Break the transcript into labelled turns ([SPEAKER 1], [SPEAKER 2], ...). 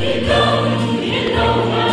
[SPEAKER 1] He long, he long,